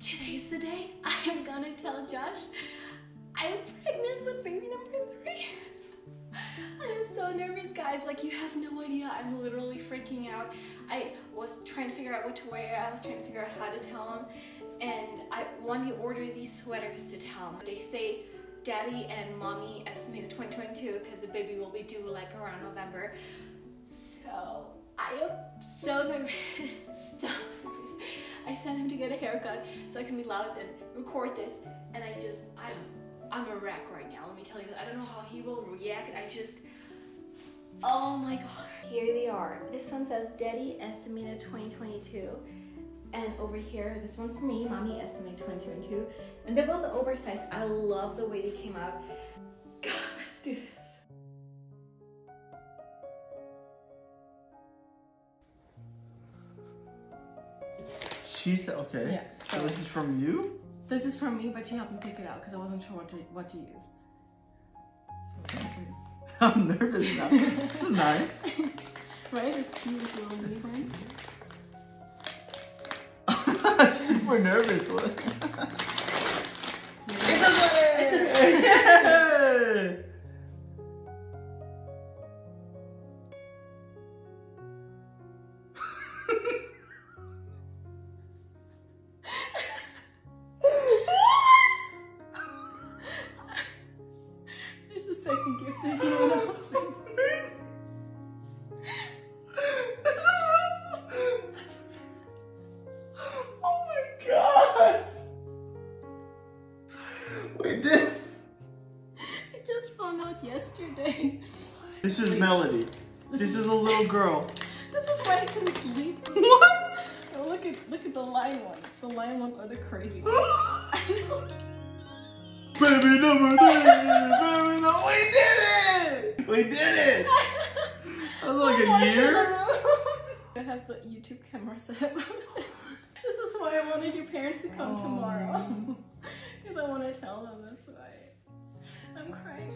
today's the day I am gonna tell Josh I'm pregnant with baby number three. I'm so nervous, guys. Like, you have no idea. I'm literally freaking out. I was trying to figure out what to wear. I was trying to figure out how to tell him. And I want to order these sweaters to tell him. They say daddy and mommy estimated 2022 because the baby will be due like around November. So I am so nervous. Sent him to get a haircut so I can be loud and record this. And I just, I'm, I'm a wreck right now. Let me tell you, I don't know how he will react. I just, oh my god. Here they are. This one says Daddy estimated 2022. And over here, this one's for me, Mommy estimated 2022. And they're both oversized. I love the way they came out. God, let's do this. She said, okay. Yeah, So so- this is from you? This is from me, but she helped me pick it out because I wasn't sure what to, what to use. So, I'm nervous now. this is nice. right? It's cute little. I'm super nervous. It's a sweater! Yay! It's the second gift that you open. Oh my god! We did. I just found out yesterday. This is Melody. This is a little girl. This is why I couldn't sleep. What? Oh, look at look at the lion ones. The lion ones are the crazy ones. I know. Baby number three! Baby no We did it! We did it! That was like Watch a year. I have the YouTube camera set up. this is why I wanted your parents to come tomorrow. Because I want to tell them. That's why. I'm crying.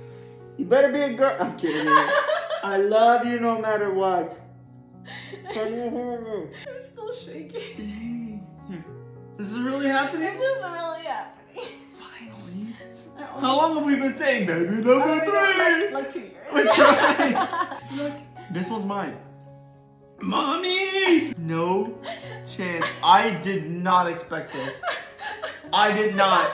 You better be a girl. I'm kidding you. I love you no matter what. Can you hear me? I'm still shaking. This is really happening? This is really happening. How long have we been saying baby number don't three? Like, like two years. We're trying. Look, This one's mine. Mommy! No chance. I did not expect this. I did not.